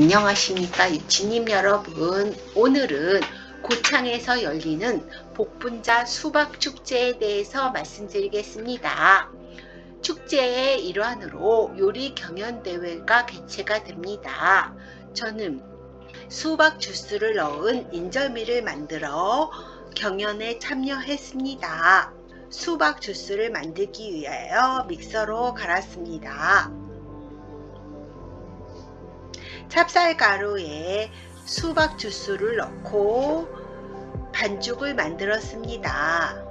안녕하십니까 유치님 여러분 오늘은 고창에서 열리는 복분자 수박 축제에 대해서 말씀드리겠습니다. 축제의 일환으로 요리 경연대회가 개최가 됩니다. 저는 수박 주스를 넣은 인절미를 만들어 경연에 참여했습니다. 수박 주스를 만들기 위하여 믹서로 갈았습니다. 찹쌀가루에 수박 주스를 넣고 반죽을 만들었습니다.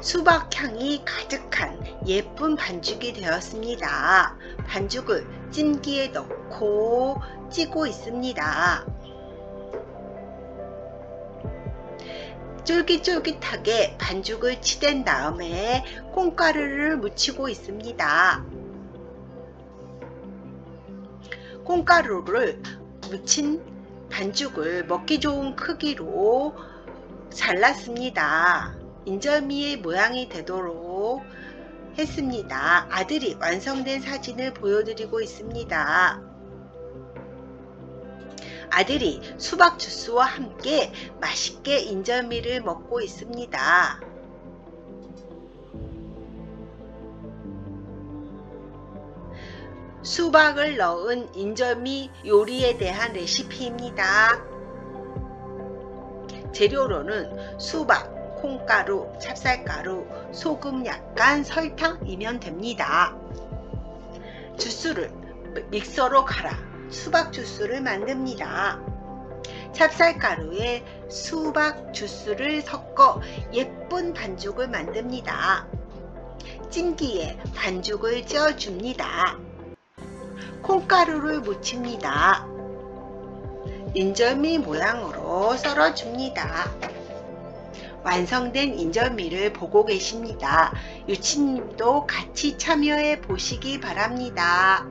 수박 향이 가득한 예쁜 반죽이 되었습니다. 반죽을 찜기에 넣고 찌고 있습니다. 쫄깃쫄깃하게 반죽을 치댄 다음에 콩가루를 묻히고 있습니다. 콩가루를 묻힌 반죽을 먹기 좋은 크기로 잘랐습니다. 인절미의 모양이 되도록 했습니다. 아들이 완성된 사진을 보여드리고 있습니다. 아들이 수박 주스와 함께 맛있게 인절미를 먹고 있습니다. 수박을 넣은 인절미 요리에 대한 레시피입니다. 재료로는 수박, 콩가루, 찹쌀가루, 소금 약간, 설탕이면 됩니다. 주스를 믹서로 갈아 수박 주스를 만듭니다. 찹쌀가루에 수박 주스를 섞어 예쁜 반죽을 만듭니다. 찜기에 반죽을 쪄줍니다. 콩가루를 묻힙니다. 인절미 모양으로 썰어줍니다. 완성된 인절미를 보고 계십니다. 유치님도 같이 참여해 보시기 바랍니다.